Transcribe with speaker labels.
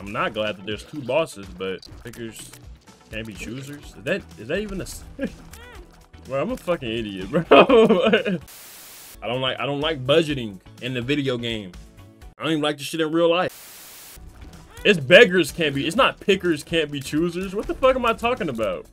Speaker 1: I'm not glad that there's two bosses, but pickers can't be choosers. Is that is that even a? bro, I'm a fucking idiot, bro. I don't like I don't like budgeting in the video game. I don't even like this shit in real life. It's beggars can't be. It's not pickers can't be choosers. What the fuck am I talking about?